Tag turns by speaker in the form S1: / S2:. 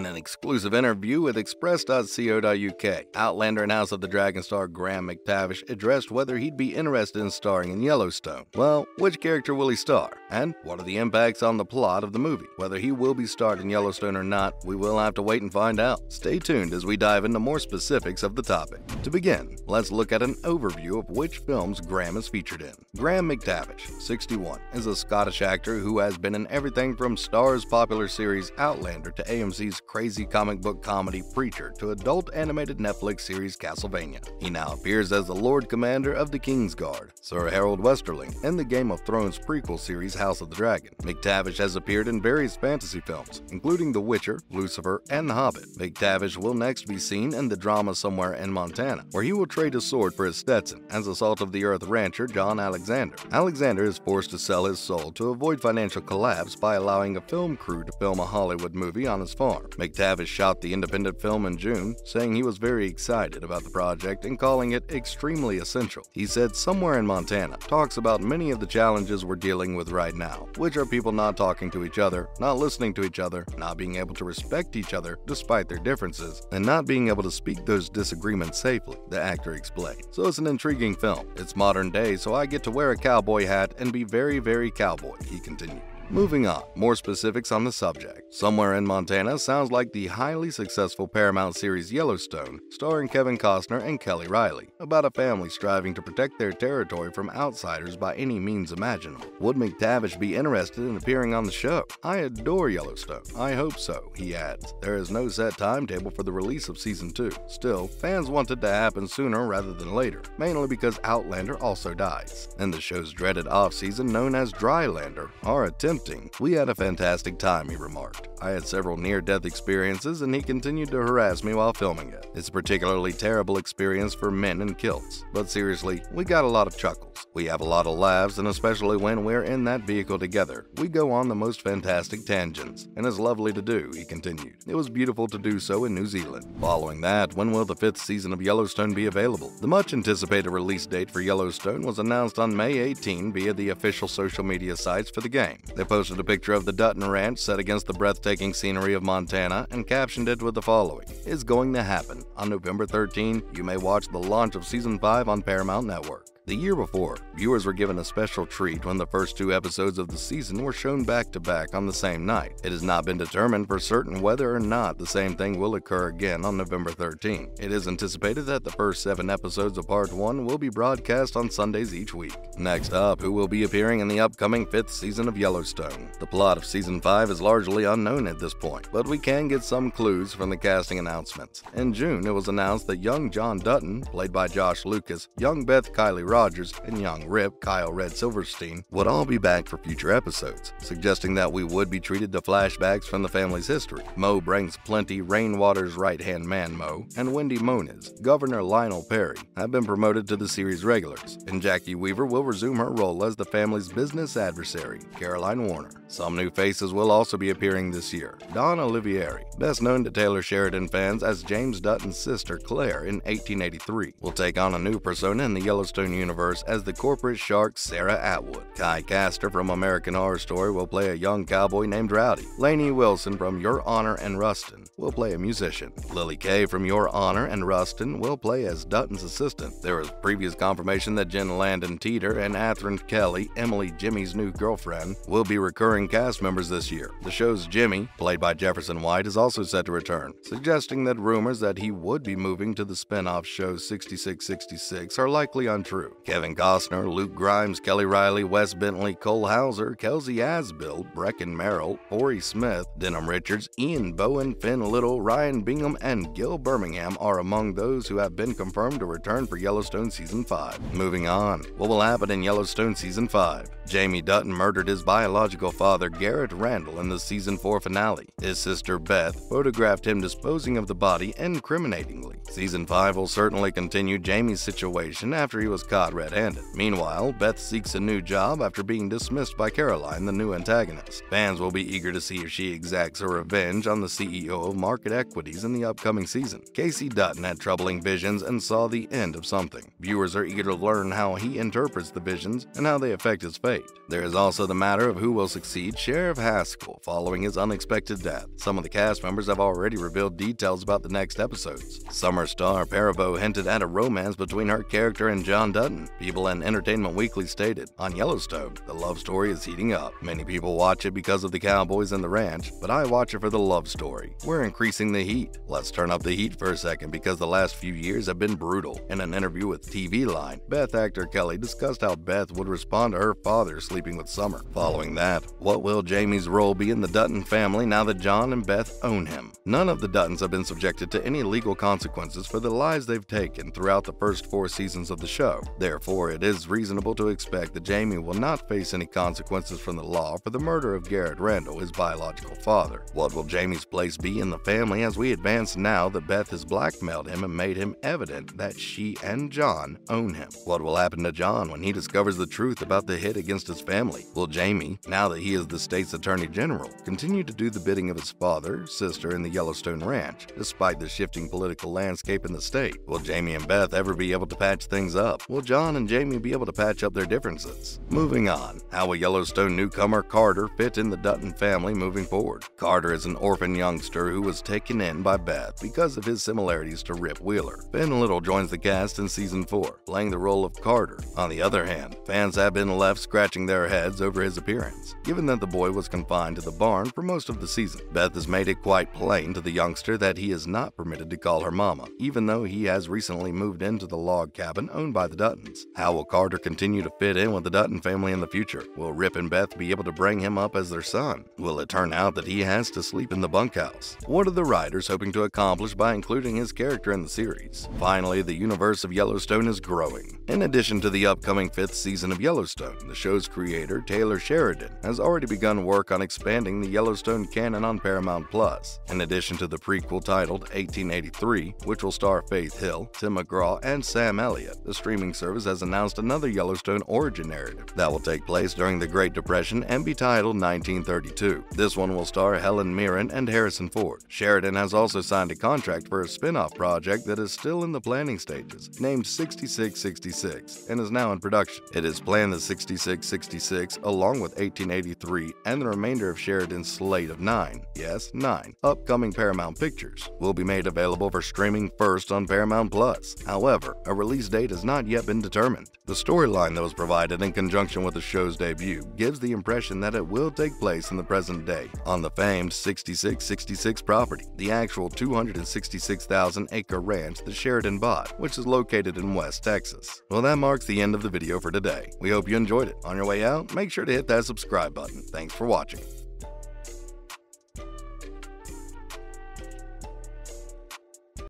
S1: In an exclusive interview with Express.co.uk, Outlander and House of the Dragon star Graham McTavish addressed whether he'd be interested in starring in Yellowstone. Well, which character will he star? And what are the impacts on the plot of the movie? Whether he will be starred in Yellowstone or not, we will have to wait and find out. Stay tuned as we dive into more specifics of the topic. To begin, let's look at an overview of which films Graham is featured in. Graham McTavish, 61, is a Scottish actor who has been in everything from Starz popular series Outlander to AMC's crazy comic book comedy Preacher to adult animated Netflix series Castlevania. He now appears as the Lord Commander of the Kingsguard, Sir Harold Westerling, in the Game of Thrones prequel series House of the Dragon. McTavish has appeared in various fantasy films, including The Witcher, Lucifer, and The Hobbit. McTavish will next be seen in the drama Somewhere in Montana, where he will trade a sword for his Stetson as a salt of the earth rancher John Alexander. Alexander is forced to sell his soul to avoid financial collapse by allowing a film crew to film a Hollywood movie on his farm. McTavish shot the independent film in June, saying he was very excited about the project and calling it extremely essential. He said Somewhere in Montana talks about many of the challenges we're dealing with right now, which are people not talking to each other, not listening to each other, not being able to respect each other despite their differences, and not being able to speak those disagreements safely, the actor explained. So it's an intriguing film. It's modern day, so I get to wear a cowboy hat and be very, very cowboy, he continued. Moving on, more specifics on the subject. Somewhere in Montana sounds like the highly successful Paramount series Yellowstone, starring Kevin Costner and Kelly Reilly, about a family striving to protect their territory from outsiders by any means imaginable. Would McTavish be interested in appearing on the show? I adore Yellowstone. I hope so, he adds. There is no set timetable for the release of season 2. Still, fans want it to happen sooner rather than later, mainly because Outlander also dies. In the show's dreaded off-season known as Drylander, our we had a fantastic time, he remarked. I had several near death experiences, and he continued to harass me while filming it. It's a particularly terrible experience for men in kilts. But seriously, we got a lot of chuckles. We have a lot of laughs, and especially when we're in that vehicle together, we go on the most fantastic tangents. And it's lovely to do, he continued. It was beautiful to do so in New Zealand. Following that, when will the fifth season of Yellowstone be available? The much anticipated release date for Yellowstone was announced on May 18 via the official social media sites for the game. They posted a picture of the Dutton Ranch set against the breathtaking scenery of Montana and captioned it with the following Is going to happen. On November 13, you may watch the launch of Season 5 on Paramount Network. The year before, viewers were given a special treat when the first two episodes of the season were shown back to back on the same night. It has not been determined for certain whether or not the same thing will occur again on November 13. It is anticipated that the first seven episodes of Part 1 will be broadcast on Sundays each week. Next up, who will be appearing in the upcoming fifth season of Yellowstone? The plot of Season 5 is largely unknown at this point, but we can get some clues from the casting announcements. In June, it was announced that young John Dutton, played by Josh Lucas, young Beth Kylie Rogers, and young Rip Kyle Red Silverstein would all be back for future episodes, suggesting that we would be treated to flashbacks from the family's history. Mo Brings Plenty, Rainwater's right hand man Mo, and Wendy Moniz, Governor Lynelle Perry, have been promoted to the series regulars, and Jacki Weaver will resume her role as the family's business adversary, Caroline Warner. Some new faces will also be appearing this year. Dawn Olivieri, best known to Taylor Sheridan fans as James Dutton's sister Claire in 1883, will take on a new persona in the Yellowstone universe as the corporate shark Sarah Atwood. Kai Caster from American Horror Story will play a young cowboy named Rowdy. Lainey Wilson from Your Honor and Rustin will play a musician. Lilli Kay from Your Honor and Rustin will play as Dutton's assistant. There is previous confirmation that Jen Landon Teeter and Athrun Kelly, Emily Jimmy's new girlfriend, will be recurring cast members this year. The show's Jimmy, played by Jefferson White, is also set to return, suggesting that rumors that he would be moving to the spin-off show 6666 are likely untrue. Kevin Costner, Luke Grimes, Kelly Reilly, Wes Bentley, Cole Hauser, Kelsey Asbill, Brecken Merrill, Corey Smith, Denim Richards, Ian Bohen, Finn Little, Ryan Bingham, and Gil Birmingham are among those who have been confirmed to return for Yellowstone Season 5. Moving on, what will happen in Yellowstone Season 5? Jamie Dutton murdered his biological father Garrett Randall in the season 4 finale. His sister Beth photographed him disposing of the body incriminatingly. Season 5 will certainly continue Jamie's situation after he was caught red handed. Meanwhile, Beth seeks a new job after being dismissed by Caroline, the new antagonist. Fans will be eager to see if she exacts her revenge on the CEO of market equities in the upcoming season. Kayce Dutton had troubling visions and saw the end of something. Viewers are eager to learn how he interprets the visions and how they affect his fate. There is also the matter of who will succeed Sheriff Haskell following his unexpected death. Some of the cast members have already revealed details about the next episodes. Summer star Perabo hinted at a romance between her character and John Dutton. People and Entertainment Weekly stated, on Yellowstone, the love story is heating up. Many people watch it because of the cowboys and the ranch, but I watch it for the love story. We're increasing the heat. Let's turn up the heat for a second because the last few years have been brutal. In an interview with TV Line, Beth actor Kelly discussed how Beth would respond to her father sleeping with Summer. Following that, what will Jamie's role be in the Dutton family now that John and Beth own him? None of the Duttons have been subjected to any legal consequences for the lies they've taken throughout the first four seasons of the show. Therefore, it is reasonable to expect that Jamie will not face any consequences from the law for the murder of Garrett Randall, his biological father. What will Jamie's place be in the family as we advance now that Beth has blackmailed him and made him evident that she and John own him? What will happen to John when he discovers the truth about the hit against his family? Will Jamie, now that he is the state's attorney general, continue to do the bidding of his father, sister, and the Yellowstone Ranch, despite the shifting political landscape in the state? Will Jamie and Beth ever be able to patch things up? Will John and Jamie be able to patch up their differences? Moving on, how will Yellowstone newcomer Carter fit in the Dutton family moving forward? Carter is an orphan youngster who was taken in by Beth because of his similarities to Rip Wheeler. Ben Little joins the cast in season 4, playing the role of Carter. On the other hand, fans have been left scratching their heads over his appearance, given that the boy was confined to the barn for most of the season. Beth has made it quite plain to the youngster that he is not permitted to call her mama, even though he has recently moved into the log cabin owned by the Duttons. How will Carter continue to fit in with the Dutton family in the future? Will Rip and Beth be able to bring him up as their son? Will it turn out that he has to sleep in the bunkhouse? What are the writers hoping to accomplish by including his character in the series? Finally, the universe of Yellowstone is growing. In addition to the upcoming fifth season of Yellowstone, the show's creator, Taylor Sheridan, has already begun work on expanding the Yellowstone canon on Paramount Plus. In addition to the prequel titled 1883, which will star Faith Hill, Tim McGraw, and Sam Elliott, the streaming service has announced another Yellowstone origin narrative that will take place during the Great Depression and be titled 1932. This one will star Helen Mirren and Harrison Ford. Sheridan has also signed a contract for a spin off project that is still in the planning stages, named 6666, and is now in production. It is planned that 6666, along with 1883 and the remainder of Sheridan's slate of nine, yes, nine, upcoming Paramount Pictures, will be made available for streaming first on Paramount Plus. However, a release date has not yet been determined. The storyline that was provided in conjunction with the show's debut gives the impression that it will take place in the present day on the famed 6666 property, the actual 266,000 acre ranch that Sheridan bought, which is located in West Texas. Well, that marks the end of the video for today. We hope you enjoyed it. On your way out, make sure to hit that subscribe button. Thanks for watching.